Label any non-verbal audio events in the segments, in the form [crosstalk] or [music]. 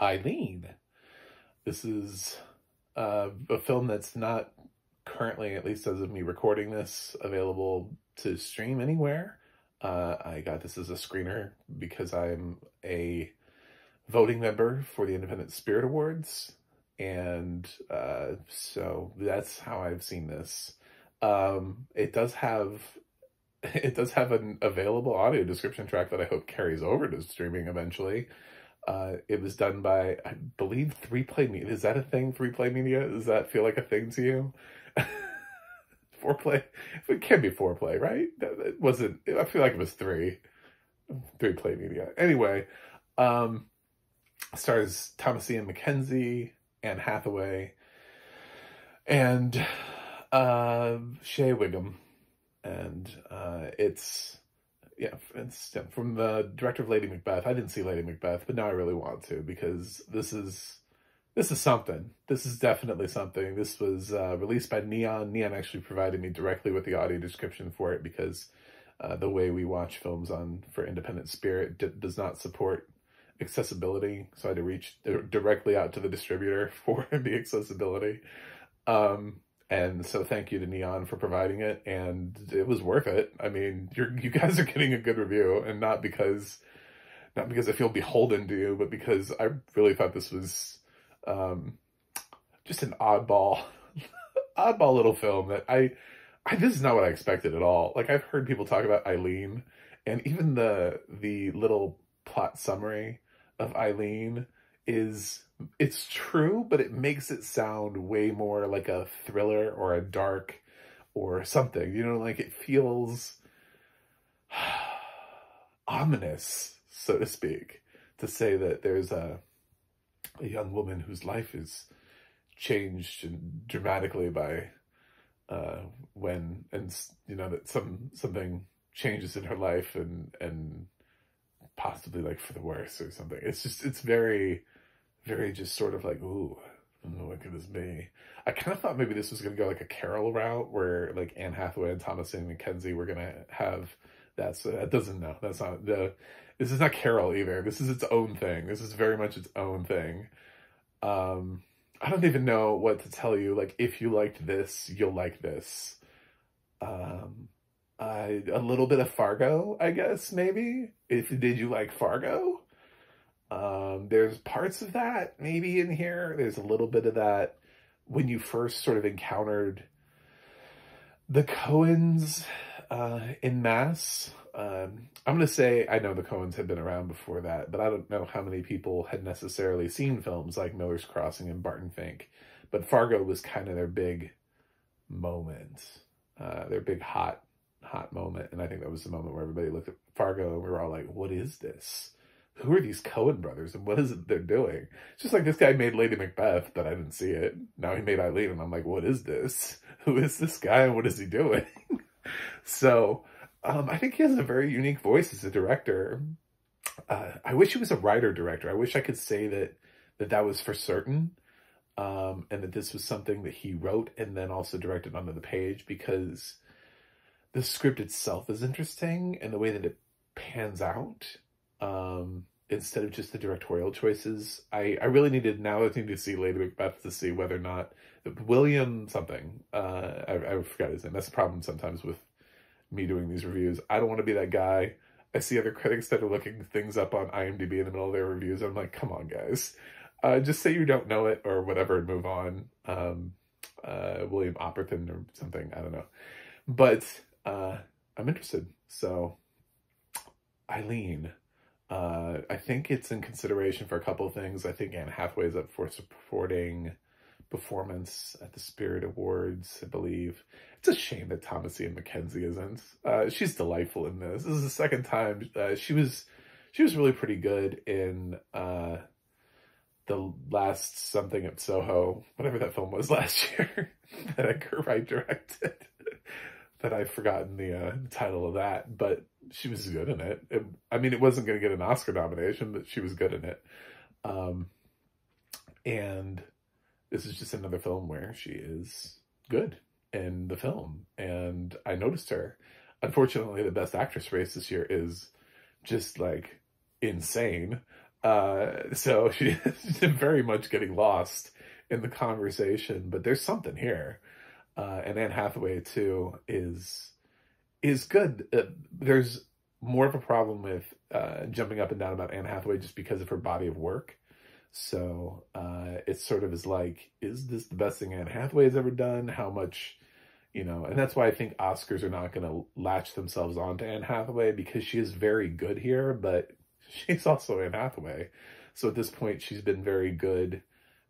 Eileen. This is uh, a film that's not currently, at least as of me recording this, available to stream anywhere. Uh, I got this as a screener because I'm a voting member for the Independent Spirit Awards. And uh, so that's how I've seen this. Um, it does have [laughs] it does have an available audio description track that I hope carries over to streaming eventually. Uh, it was done by, I believe, Three Play Media. Is that a thing? Three Play Media? Does that feel like a thing to you? [laughs] foreplay. It can be foreplay, right? It wasn't. I feel like it was three. Three Play Media. Anyway, um, stars Thomasin McKenzie, Anne Hathaway, and uh, Shea Whigham, and uh, it's yeah, from the director of Lady Macbeth. I didn't see Lady Macbeth, but now I really want to because this is this is something. This is definitely something. This was uh, released by Neon. Neon actually provided me directly with the audio description for it because uh, the way we watch films on for Independent Spirit does not support accessibility. So I had to reach directly out to the distributor [laughs] for the accessibility. Um, and so thank you to Neon for providing it. And it was worth it. I mean, you're, you guys are getting a good review and not because, not because I feel beholden to you, but because I really thought this was, um, just an oddball, [laughs] oddball little film that I, I, this is not what I expected at all. Like I've heard people talk about Eileen and even the, the little plot summary of Eileen is it's true, but it makes it sound way more like a thriller or a dark or something. You know, like it feels [sighs] ominous, so to speak, to say that there's a a young woman whose life is changed dramatically by uh, when and you know that some something changes in her life and and possibly like for the worse or something. It's just it's very very just sort of like, ooh, what could this be? I kind of thought maybe this was going to go like a Carol route where like Anne Hathaway and Thomasin McKenzie were going to have that. So that doesn't know. That's not the, this is not Carol either. This is its own thing. This is very much its own thing. Um, I don't even know what to tell you. Like, if you liked this, you'll like this. Um, I, a little bit of Fargo, I guess, maybe. If did you like Fargo? Um, there's parts of that maybe in here. There's a little bit of that when you first sort of encountered the Coens uh, in mass. Um, I'm going to say I know the Coens had been around before that, but I don't know how many people had necessarily seen films like Miller's Crossing and Barton Fink. But Fargo was kind of their big moment, uh, their big hot, hot moment. And I think that was the moment where everybody looked at Fargo and we were all like, what is this? Who are these Coen brothers and what is it they're doing? It's just like this guy made Lady Macbeth, but I didn't see it. Now he made Eileen, and I'm like, what is this? [laughs] Who is this guy and what is he doing? [laughs] so um, I think he has a very unique voice as a director. Uh, I wish he was a writer director. I wish I could say that that, that was for certain. Um, and that this was something that he wrote and then also directed onto the page because the script itself is interesting and the way that it pans out um, instead of just the directorial choices. I, I really needed now I need to see Lady Macbeth to see whether or not William something. Uh, I, I forgot his name. That's the problem sometimes with me doing these reviews. I don't want to be that guy. I see other critics that are looking things up on IMDb in the middle of their reviews. I'm like, come on, guys. Uh, just say you don't know it or whatever and move on. Um, uh, William Opperton or something. I don't know. But uh, I'm interested. So, Eileen. Uh, I think it's in consideration for a couple of things. I think Anne Hathaway is up for supporting performance at the Spirit Awards, I believe. It's a shame that Thomasin McKenzie isn't. Uh, she's delightful in this. This is the second time uh, she was. She was really pretty good in uh, the last something at Soho, whatever that film was [laughs] last year that Edgar Wright directed. [laughs] that I've forgotten the uh, title of that, but she was good in it. it I mean, it wasn't going to get an Oscar nomination, but she was good in it. Um, and this is just another film where she is good in the film. And I noticed her. Unfortunately, the best actress race this year is just like insane. Uh, so [laughs] she's very much getting lost in the conversation, but there's something here. Uh, and Anne Hathaway too is is good. Uh, there's more of a problem with uh, jumping up and down about Anne Hathaway just because of her body of work. So uh, it sort of is like, is this the best thing Anne Hathaway has ever done? How much, you know? And that's why I think Oscars are not going to latch themselves onto Anne Hathaway because she is very good here, but [laughs] she's also Anne Hathaway. So at this point, she's been very good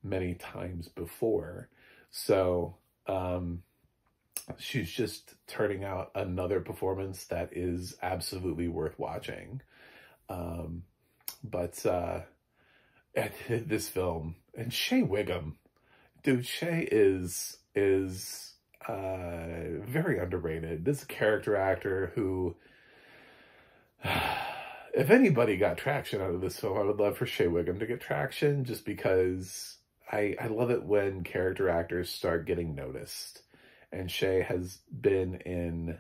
many times before. So um, she's just turning out another performance that is absolutely worth watching. Um, but uh, [laughs] this film and Shea Whigham, dude, Shea is is uh, very underrated. This character actor who. [sighs] if anybody got traction out of this film, I would love for Shea Whigham to get traction just because I, I love it when character actors start getting noticed. And Shea has been in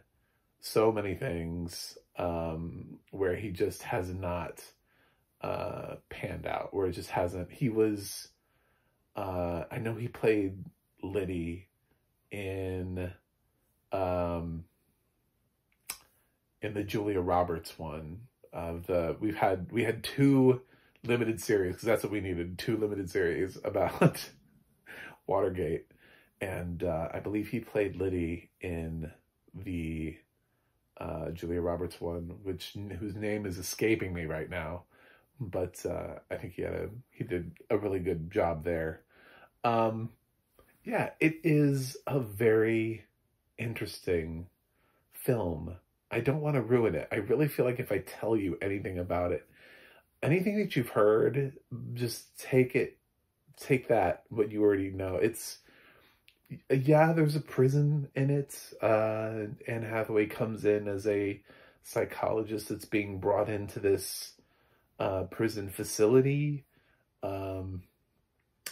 so many things um, where he just has not uh, panned out, where it just hasn't. He was, uh, I know he played Liddy in um, in the Julia Roberts one. Uh, the we've had we had two limited series because that's what we needed two limited series about [laughs] Watergate, and uh, I believe he played Liddy in the uh, Julia Roberts one, which whose name is escaping me right now, but uh, I think he had a he did a really good job there. Um, yeah, it is a very interesting film. I don't want to ruin it. I really feel like if I tell you anything about it, anything that you've heard, just take it, take that, what you already know. It's, yeah, there's a prison in it. Uh, Anne Hathaway comes in as a psychologist that's being brought into this uh, prison facility. Um,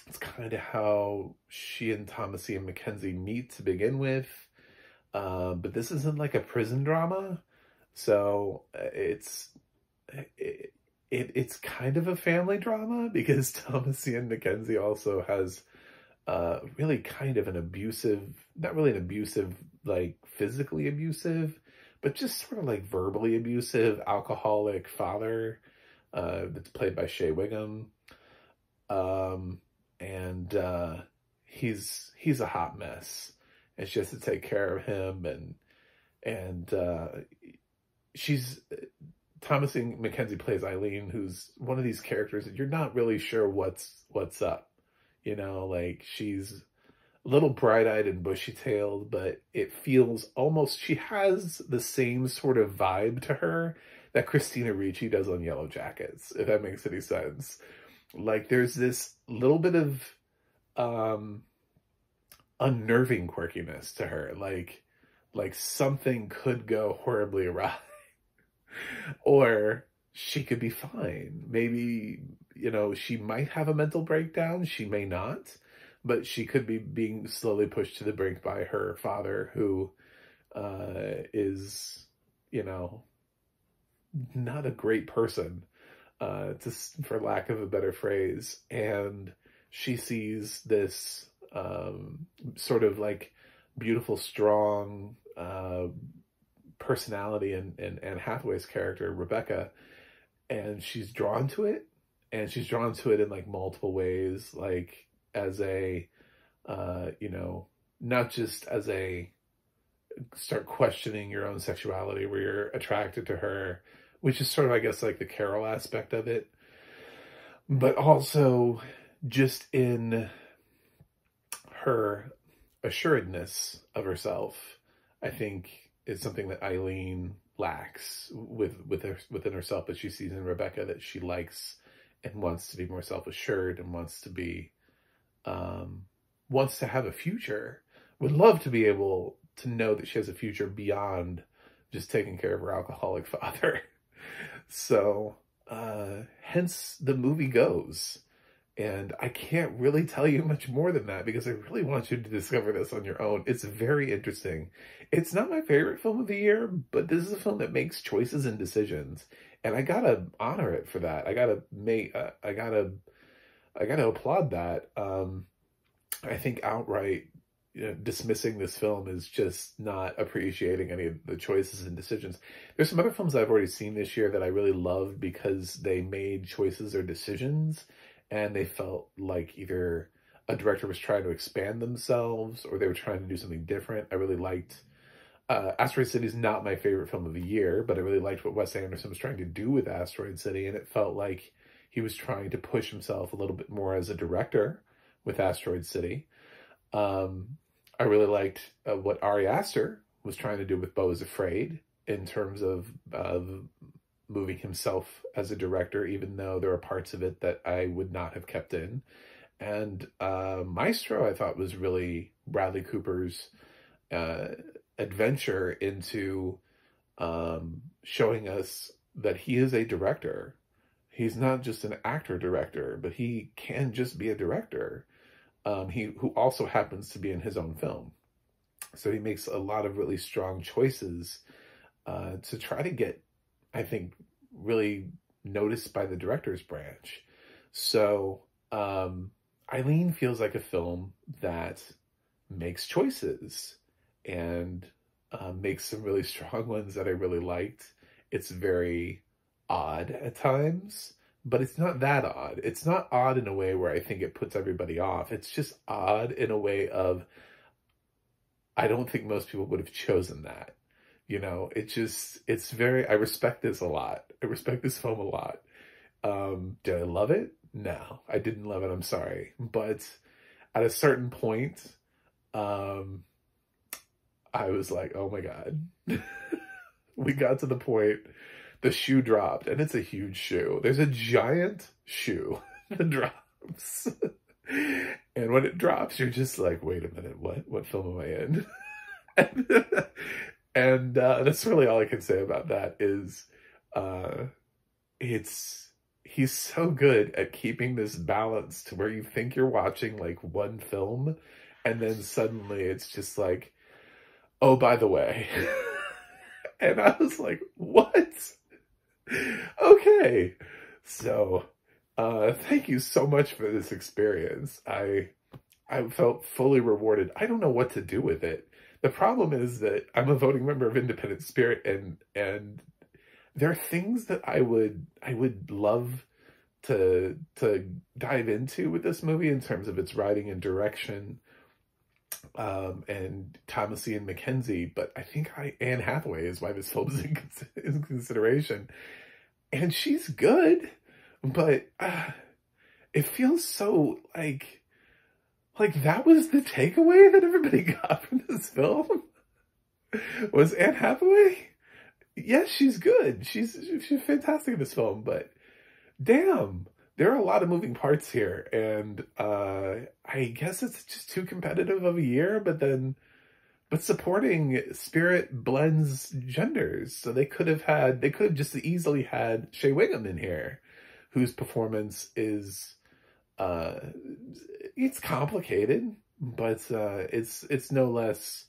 it's kind of how she and Thomasin McKenzie meet to begin with. Uh, but this isn't like a prison drama. So uh, it's, it, it, it's kind of a family drama [laughs] because Thomasin McKenzie also has uh, really kind of an abusive, not really an abusive, like physically abusive, but just sort of like verbally abusive, alcoholic father uh, that's played by Shea Whigham. Um, and uh, he's he's a hot mess. And she has to take care of him and and uh, she's Thomasin McKenzie plays Eileen, who's one of these characters that you're not really sure what's what's up. You know, like she's a little bright-eyed and bushy-tailed, but it feels almost she has the same sort of vibe to her that Christina Ricci does on Yellowjackets, if that makes any sense. Like there's this little bit of um unnerving quirkiness to her. Like like something could go horribly [laughs] awry or she could be fine. Maybe, you know, she might have a mental breakdown. She may not, but she could be being slowly pushed to the brink by her father, who uh, is, you know, not a great person, uh, to, for lack of a better phrase. And she sees this um, sort of like beautiful, strong, uh, personality in, in Anne Hathaway's character, Rebecca, and she's drawn to it. And she's drawn to it in like multiple ways, like as a, uh, you know, not just as a start questioning your own sexuality where you're attracted to her, which is sort of, I guess, like the Carol aspect of it, but also just in her assuredness of herself. I think is something that Eileen lacks with with her, within herself, but she sees in Rebecca that she likes and wants to be more self assured and wants to be um, wants to have a future. Would love to be able to know that she has a future beyond just taking care of her alcoholic [laughs] father. so uh, hence the movie goes. And I can't really tell you much more than that because I really want you to discover this on your own. It's very interesting. It's not my favorite film of the year, but this is a film that makes choices and decisions and I gotta honor it for that. I gotta make, uh, I gotta, I gotta applaud that. Um, I think outright you know, dismissing this film is just not appreciating any of the choices and decisions. There's some other films I've already seen this year that I really loved because they made choices or decisions and they felt like either a director was trying to expand themselves or they were trying to do something different. I really liked uh, Asteroid City is not my favorite film of the year, but I really liked what Wes Anderson was trying to do with Asteroid City, and it felt like he was trying to push himself a little bit more as a director with Asteroid City. Um, I really liked uh, what Ari Aster was trying to do with Beau is Afraid in terms of uh, moving himself as a director, even though there are parts of it that I would not have kept in. And uh, Maestro, I thought, was really Bradley Cooper's uh, adventure into um, showing us that he is a director. He's not just an actor director, but he can just be a director. Um, he who also happens to be in his own film, so he makes a lot of really strong choices uh, to try to get, I think, really noticed by the director's branch. So um, Eileen feels like a film that makes choices and uh, makes some really strong ones that I really liked. It's very odd at times, but it's not that odd. It's not odd in a way where I think it puts everybody off. It's just odd in a way of, I don't think most people would have chosen that. You know, it just, it's very, I respect this a lot. I respect this film a lot. Um, did I love it? No, I didn't love it. I'm sorry. But at a certain point, um, I was like, oh my God. [laughs] we got to the point, the shoe dropped, and it's a huge shoe. There's a giant shoe [laughs] that drops. [laughs] and when it drops, you're just like, wait a minute, what? What film am I in? and, and uh, that's really all I can say about that is uh, it's he's so good at keeping this balance to where you think you're watching like one film and then suddenly it's just like oh, by the way. [laughs] and I was like, what? okay. So, uh, thank you so much for this experience. I, I felt fully rewarded. I don't know what to do with it. The problem is that I'm a voting member of Independent Spirit and, and there are things that I would, I would love to, to dive into with this movie in terms of its writing and direction um, and Thomasin McKenzie, but I think I, Anne Hathaway is why this film is in, [laughs] in consideration. And she's good, but uh, it feels so like, like that was the takeaway that everybody [laughs] got from this film? was Anne Hathaway? Yes, she's good. She's, she's fantastic in this film, but damn, there are a lot of moving parts here, and uh, I guess it's just too competitive of a year. But then, but supporting Spirit blends genders, so they could have had they could have just easily had Shea Whigham in here, whose performance is uh, it's complicated, but uh, it's it's no less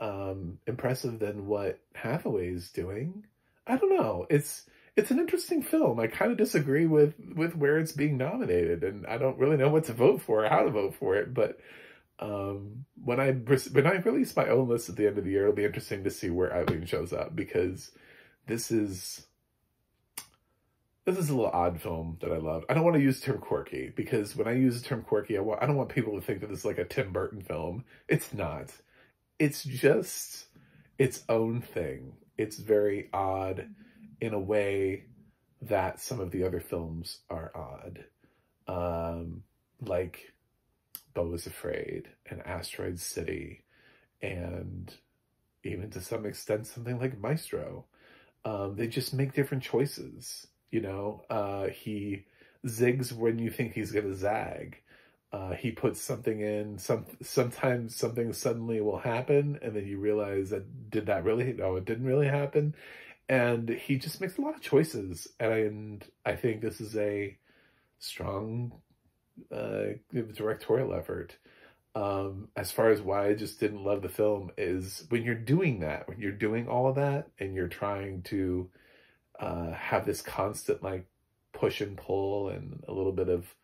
um, impressive than what Hathaway's doing. I don't know. It's it's an interesting film. I kind of disagree with with where it's being nominated, and I don't really know what to vote for or how to vote for it. But um, when I when I release my own list at the end of the year, it'll be interesting to see where Eileen shows up because this is this is a little odd film that I love. I don't want to use the term quirky because when I use the term quirky, I, want, I don't want people to think that this is like a Tim Burton film. It's not. It's just its own thing. It's very odd in a way that some of the other films are odd. Um, like Beau is Afraid and Asteroid City and even to some extent something like Maestro. Um, they just make different choices. You know, uh, he zigs when you think he's going to zag. Uh, he puts something in, some sometimes something suddenly will happen and then you realize that did that really, no, it didn't really happen and he just makes a lot of choices and i think this is a strong uh, directorial effort. Um, as far as why i just didn't love the film is when you're doing that when you're doing all of that and you're trying to uh, have this constant like push and pull and a little bit of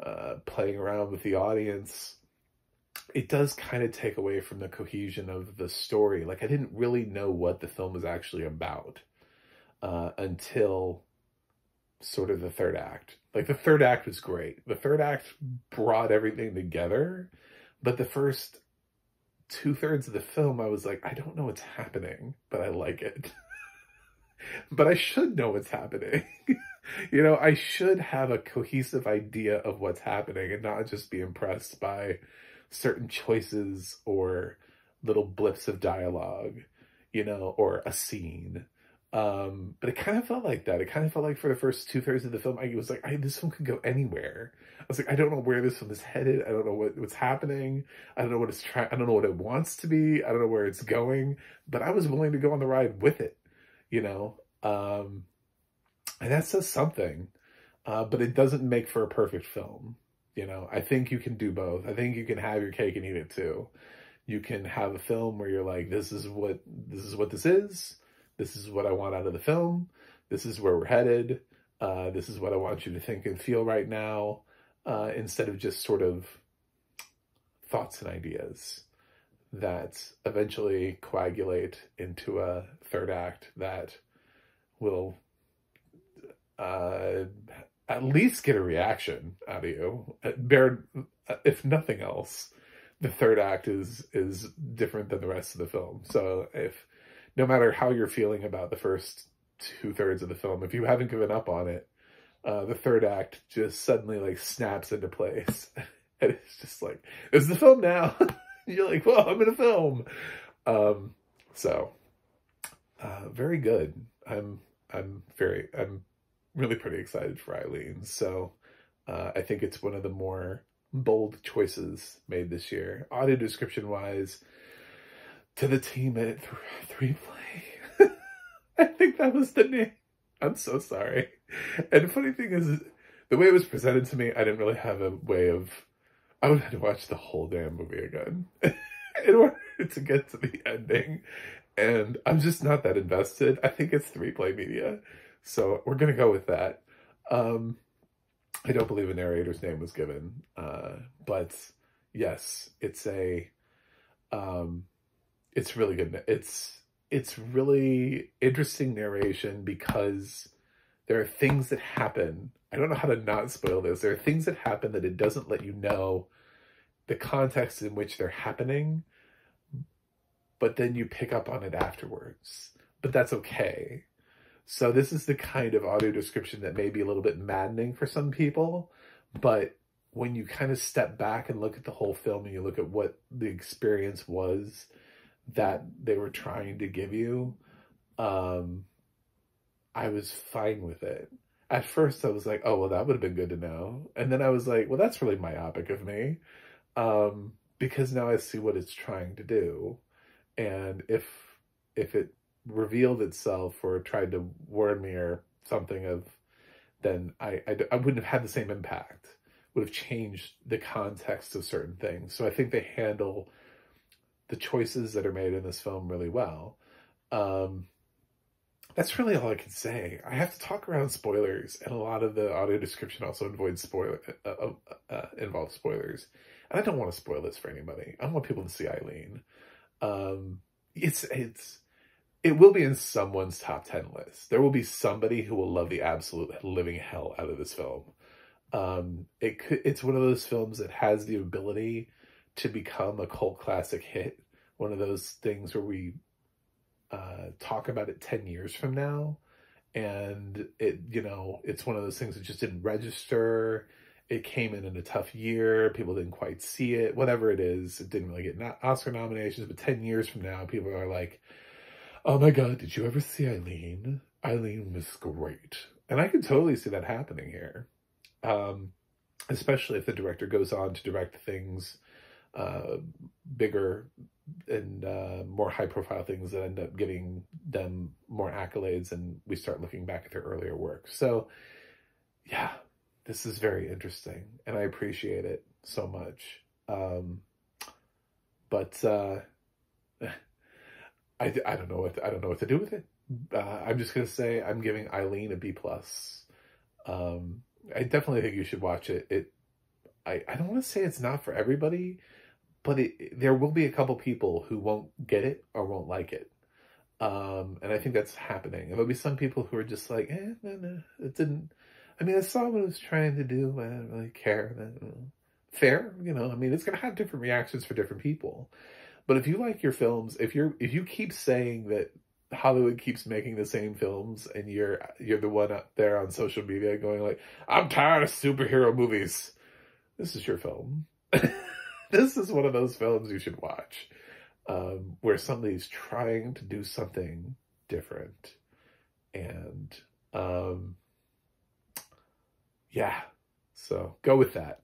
uh, playing around with the audience, it does kind of take away from the cohesion of the story. Like I didn't really know what the film was actually about uh, until sort of the third act. Like the third act was great. The third act brought everything together, but the first two thirds of the film, I was like, I don't know what's happening, but I like it. [laughs] but I should know what's happening. [laughs] you know, I should have a cohesive idea of what's happening and not just be impressed by certain choices or little blips of dialogue, you know, or a scene. Um, but it kind of felt like that. It kind of felt like for the first two thirds of the film, I was like, I, this film could go anywhere. I was like, I don't know where this film is headed. I don't know what, what's happening. I don't know what it's trying. I don't know what it wants to be. I don't know where it's going. But I was willing to go on the ride with it, you know. Um, and that says something. Uh, but it doesn't make for a perfect film. You know, I think you can do both. I think you can have your cake and eat it too. You can have a film where you're like, this is what this is what this is this is what I want out of the film. This is where we're headed. Uh, this is what I want you to think and feel right now, uh, instead of just sort of thoughts and ideas that eventually coagulate into a third act that will uh, at least get a reaction out of you. Uh, bear, uh, if nothing else, the third act is is different than the rest of the film. So if no matter how you're feeling about the first two thirds of the film, if you haven't given up on it, uh, the third act just suddenly like snaps into place. [laughs] and it's just like, it's the film now. [laughs] you're like, well, I'm in a film. Um, so, uh, very good. I'm, I'm very, I'm really pretty excited for Eileen. So, uh, I think it's one of the more bold choices made this year. Audio description wise, to the team at th- three play. [laughs] I think that was the name. I'm so sorry. And the funny thing is, the way it was presented to me, I didn't really have a way of. I would have to watch the whole damn movie again [laughs] in order to get to the ending. And I'm just not that invested. I think it's three play media. So we're going to go with that. Um, I don't believe a narrator's name was given. Uh, but yes, it's a. Um, it's really good. It's it's really interesting narration because there are things that happen. I don't know how to not spoil this. There are things that happen that it doesn't let you know the context in which they're happening, but then you pick up on it afterwards. But that's okay. So this is the kind of audio description that may be a little bit maddening for some people, but when you kind of step back and look at the whole film and you look at what the experience was, that they were trying to give you, um, I was fine with it. At first, I was like, oh, well, that would have been good to know. And then I was like, well, that's really myopic of me. Um, because now I see what it's trying to do. And if, if it revealed itself or tried to warn me or something of, then I, I, I wouldn't have had the same impact, would have changed the context of certain things. So I think they handle the choices that are made in this film really well. Um, that's really all I can say. I have to talk around spoilers, and a lot of the audio description also avoids spoiler uh, uh, uh, involves spoilers. And I don't want to spoil this for anybody. I want people to see Eileen. Um, it's it's it will be in someone's top ten list. There will be somebody who will love the absolute living hell out of this film. Um, it could, it's one of those films that has the ability to become a cult classic hit. One of those things where we uh, talk about it 10 years from now. And it, you know, it's one of those things that just didn't register. It came in in a tough year. People didn't quite see it. Whatever it is, it didn't really get Oscar nominations. But 10 years from now, people are like, oh my God, did you ever see Eileen? Eileen was great. And I can totally see that happening here. Um, especially if the director goes on to direct things uh, bigger and uh, more high profile things that end up giving them more accolades and we start looking back at their earlier work. So yeah, this is very interesting and I appreciate it so much. Um, but uh, I, I don't know what I don't know what to do with it. uh, I'm just gonna say I'm giving Eileen a B plus. Um, I definitely think you should watch it. It, I, I don't want to say it's not for everybody, but it, there will be a couple people who won't get it or won't like it. Um, and I think that's happening. And there'll be some people who are just like, eh, no, no, it didn't. I mean, I saw what it was trying to do. I don't really care. Fair, you know. I mean, it's gonna have different reactions for different people. But if you like your films, if you're if you keep saying that Hollywood keeps making the same films and you're you're the one out there on social media going like, I'm tired of superhero movies. This is your film. [laughs] this is one of those films you should watch. Um, where somebody's trying to do something different. And um yeah. So go with that.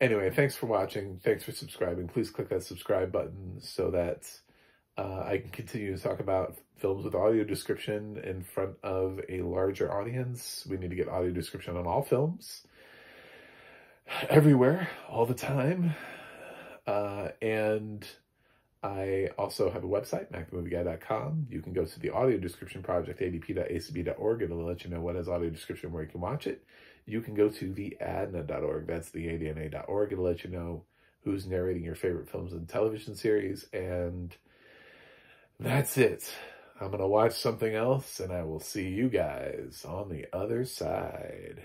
Anyway, thanks for watching. Thanks for subscribing. Please click that subscribe button so that uh, I can continue to talk about films with audio description in front of a larger audience. We need to get audio description on all films, everywhere, all the time. Uh, and I also have a website, macthemovieguy.com. You can go to the audio description project, adp.acb.org. It'll let you know what is audio description, where you can watch it. You can go to the adna.org. That's the adna.org. It'll let you know who's narrating your favorite films and television series. And that's it. I'm going to watch something else, and I will see you guys on the other side.